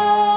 love.